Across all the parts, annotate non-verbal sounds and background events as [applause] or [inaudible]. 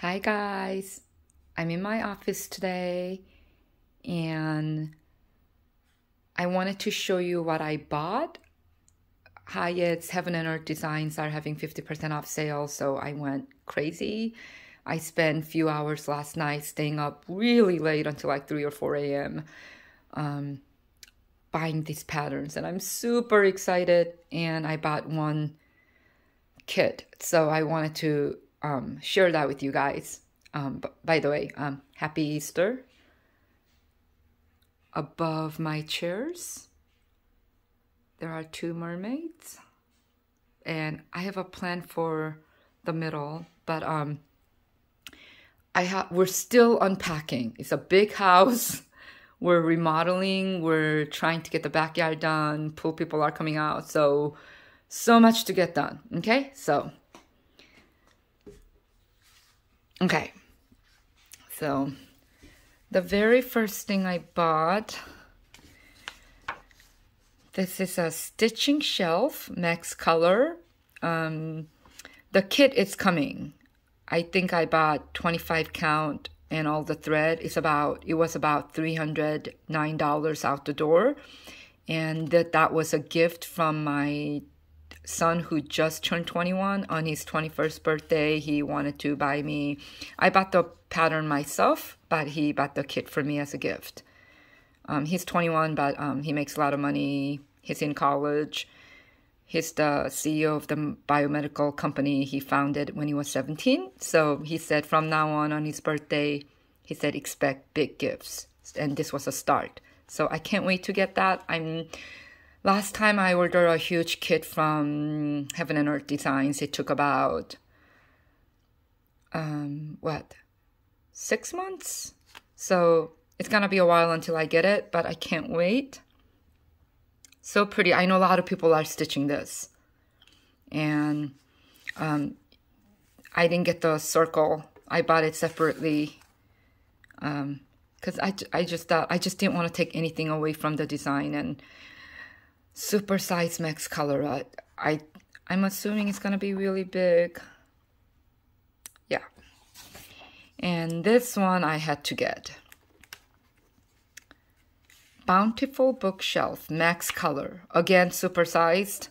Hi guys, I'm in my office today and I wanted to show you what I bought. Hyatt's Heaven and Earth Designs are having 50% off sale, so I went crazy. I spent a few hours last night staying up really late until like 3 or 4 a.m. Um, buying these patterns and I'm super excited and I bought one kit. So I wanted to um, share that with you guys. Um, by the way, um, happy Easter. Above my chairs, there are two mermaids, and I have a plan for the middle, but um, I have we're still unpacking. It's a big house. [laughs] We're remodeling. We're trying to get the backyard done. Pool people are coming out, so so much to get done. Okay, so Okay. So the very first thing I bought, this is a stitching shelf, Max Color. Um, the kit is coming. I think I bought 25 count and all the thread is about it was about $309 out the door and that that was a gift from my son who just turned 21 on his 21st birthday he wanted to buy me i bought the pattern myself but he bought the kit for me as a gift. Um, he's 21 but um, he makes a lot of money. He's in college. He's the ceo of the biomedical company he founded when he was 17 so he said from now on on his birthday he said expect big gifts. And this was a start. So i can't wait to get that. I'm Last time I ordered a huge kit from Heaven and Earth Designs, it took about, um, what, six months? So it's gonna be a while until I get it, but I can't wait. So pretty. I know a lot of people are stitching this. And um, I didn't get the circle. I bought it separately. Um, because I, I just thought I just didn't want to take anything away from the design and super size max color. I, I'm assuming it's gonna be really big. Yeah. And this one I had to get. Bountiful bookshelf max color. Again super sized.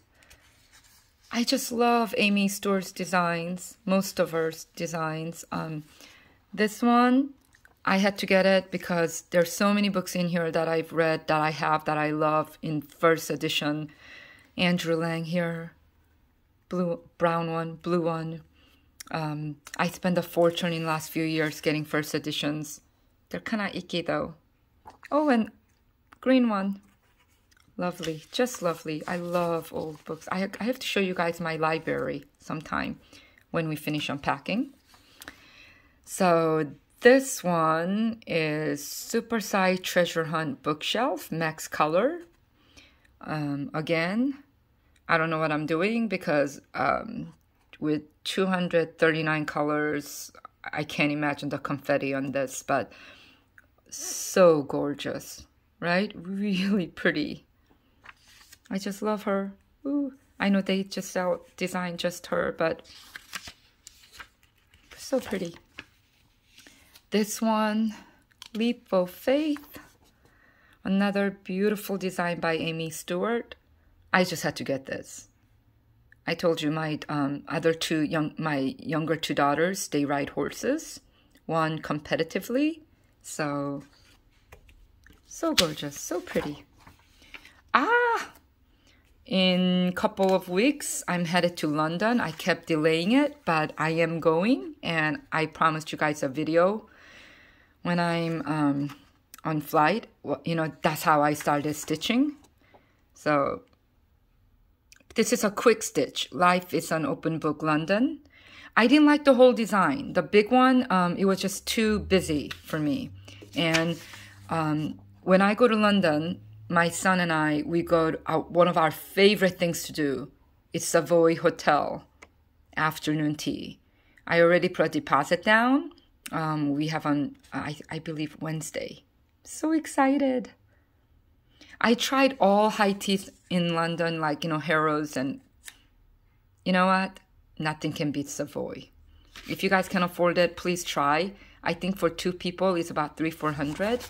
I just love Aimee Stewart's designs most of her designs. Um this one I had to get it because there's so many books in here that I've read that I have that I love in first edition. Andrew Lang here, blue, brown one, blue one. Um, I spent a fortune in the last few years getting first editions. They're kind of icky though. Oh, and green one. Lovely, just lovely. I love old books. I, I have to show you guys my library sometime when we finish unpacking. So this one is Super Size Treasure Hunt Bookshelf, Max Color. Um, again, I don't know what I'm doing because um, with 239 colors, I can't imagine the confetti on this, but so gorgeous, right? [laughs] Really pretty. I just love her. Ooh, I know they just out designed just her, but so pretty. This one, Leap of Faith. Another beautiful design by Aimee Stewart. I just had to get this. I told you my um, other two young, my younger two daughters, they ride horses. One competitively, so so gorgeous, so pretty. Ah, in a couple of weeks, I'm headed to London. I kept delaying it, but I am going, and I promised you guys a video when I'm um, on flight, you know, that's how I started stitching. So this is a quick stitch. Life is an open book, London. I didn't like the whole design. The big one, um, it was just too busy for me. And um, when I go to London, my son and I, we go to, uh, one of our favorite things to do is Savoy Hotel afternoon tea. I already put a deposit down um, we have on, I, I believe, Wednesday. So excited. I tried all high teeth in London, like, you know, Harrods, and you know what? Nothing can beat Savoy. If you guys can afford it, please try. I think for two people, it's about three, four hundred.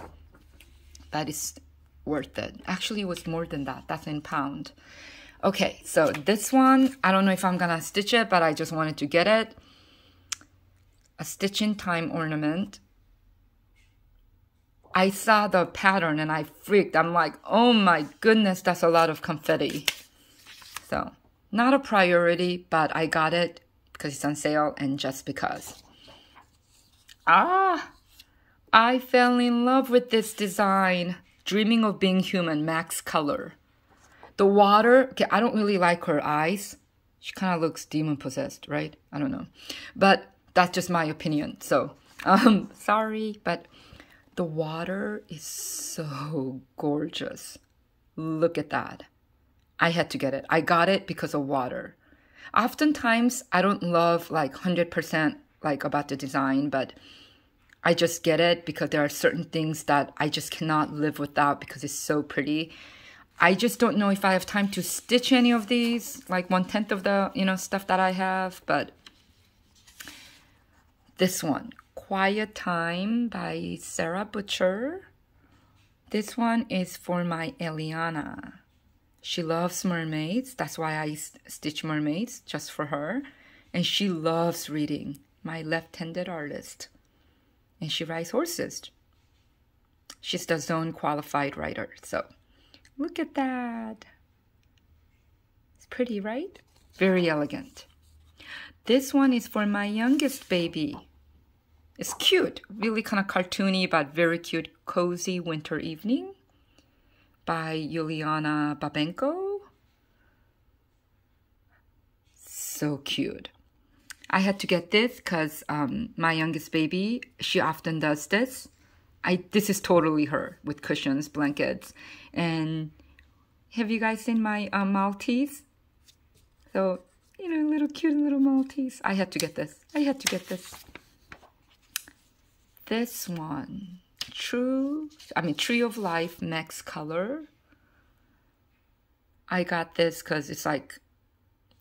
That is worth it. Actually, it was more than that. That's in pound. Okay, so this one, I don't know if I'm gonna stitch it, but I just wanted to get it. A stitch in time ornament. I saw the pattern and I freaked. I'm like, oh my goodness, that's a lot of confetti. So, not a priority, but I got it because it's on sale and just because. Ah, I fell in love with this design. Dreaming of Being Human, Max Color. The water, okay, I don't really like her eyes. She kind of looks demon possessed, right? I don't know. But that's just my opinion. So, um, [laughs] sorry, but the water is so gorgeous. Look at that. I had to get it. I got it because of water. Oftentimes, I don't love like 100% like about the design, but I just get it because there are certain things that I just cannot live without because it's so pretty. I just don't know if I have time to stitch any of these, like one tenth of the, you know, stuff that I have, but this one, Quiet Time by Sarah Butcher. This one is for my Eliana. She loves mermaids. That's why I stitch mermaids just for her. And she loves reading. My left-handed artist. And she rides horses. She's the zone qualified writer. So Look at that. It's pretty, right? Very elegant. This one is for my youngest baby. It's cute, really kind of cartoony, but very cute. Cozy Winter Evening by Yuliana Babenko. So cute. I had to get this because um, my youngest baby, she often does this. I This is totally her with cushions, blankets, and have you guys seen my uh, Maltese? So, you know, little cute little Maltese. I had to get this. I had to get this. This one. True, I mean, Tree of Life Max Color. I got this because it's like,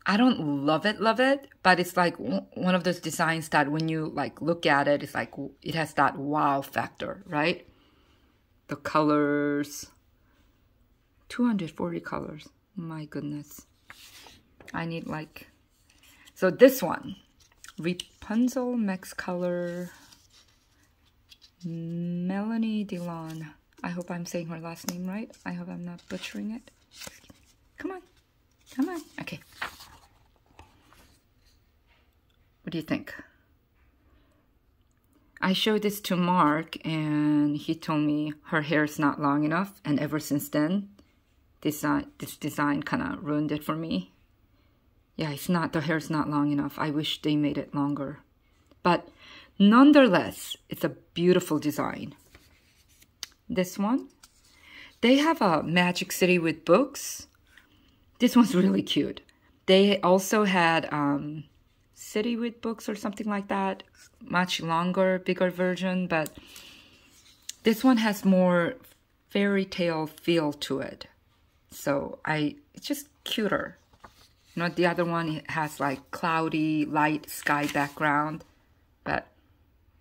I don't love it, love it, but it's like one of those designs that when you like look at it, it's like, it has that wow factor, right? The colors, 240 colors. My goodness. I need like... So this one. Rapunzel Max Color. Melanie Delon. I hope I'm saying her last name right. I hope I'm not butchering it. Come on. Come on. Okay. What do you think? I showed this to Mark and he told me her hair is not long enough and ever since then design, this design kind of ruined it for me. Yeah, it's not, the hair's not long enough. I wish they made it longer. But nonetheless, it's a beautiful design. This one, they have a Magic City with books. This one's [laughs] really cute. They also had um, City with books or something like that. Much longer, bigger version, but this one has more fairy tale feel to it. So I, it's just cuter. You know, the other one has like cloudy, light sky background. But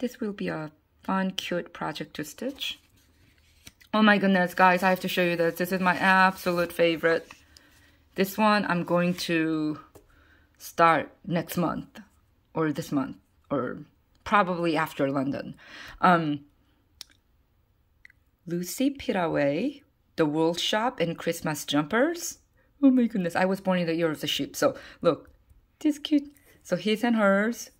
this will be a fun, cute project to stitch. Oh my goodness, guys, I have to show you this. This is my absolute favorite. This one I'm going to start next month or this month or probably after London. Um, Lucy Piraway the wool shop and Christmas jumpers. Oh my goodness, I was born in the year of the sheep. So look, this cute. So his and hers,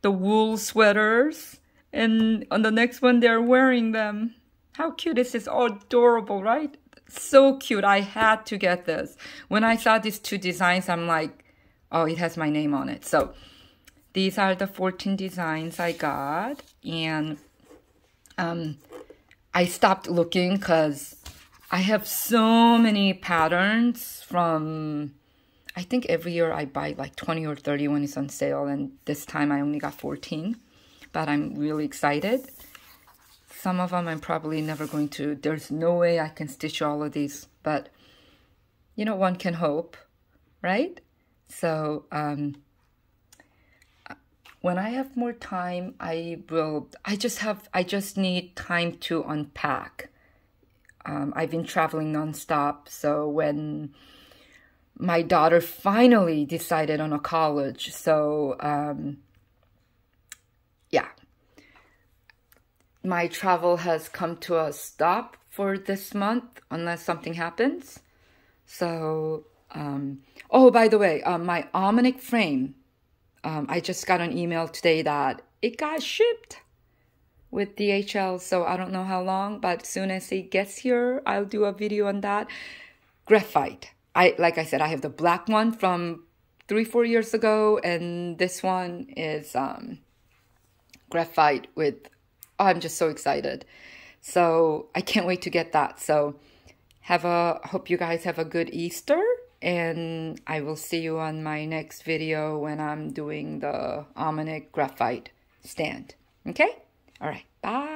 the wool sweaters, and on the next one they're wearing them. How cute this is this? Adorable, right? So cute. I had to get this. When I saw these two designs, I'm like, oh, it has my name on it. So these are the 14 designs I got. And um, I stopped looking because I have so many patterns from, I think every year I buy like 20 or 30 when it's on sale. And this time I only got 14. But I'm really excited. Some of them I'm probably never going to, there's no way I can stitch all of these. But, you know, one can hope, right? So, um, when I have more time, I will. I just have. I just need time to unpack. Um, I've been traveling nonstop, so when my daughter finally decided on a college, so um, yeah, my travel has come to a stop for this month unless something happens. So, um, oh, by the way, uh, my Almanac frame um, I just got an email today that it got shipped with DHL, so I don't know how long, but as soon as it gets here, I'll do a video on that. Graphite. I like I said, I have the black one from three, four years ago, and this one is um, graphite with. I'm just so excited. So I can't wait to get that. So have a hope you guys have a good Easter and I will see you on my next video when I'm doing the Almanac graphite stand. Okay? All right. Bye.